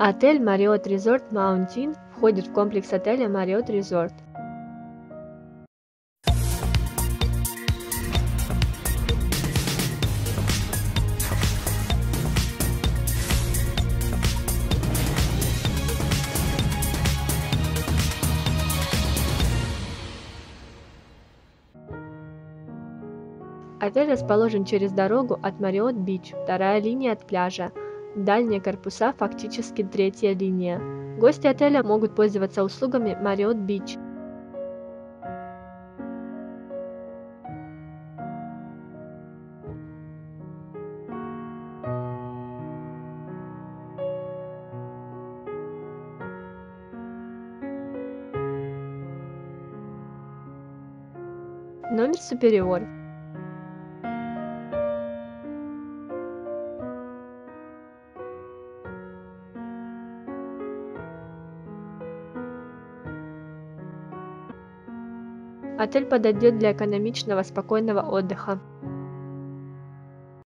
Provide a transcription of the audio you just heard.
Отель Marriott Resort Mountain входит в комплекс отеля Marriott Resort. Отель расположен через дорогу от Мариот Бич, вторая линия от пляжа. Дальние корпуса фактически третья линия. Гости отеля могут пользоваться услугами Мариот Бич. Номер Супериор. Отель подойдет для экономичного спокойного отдыха.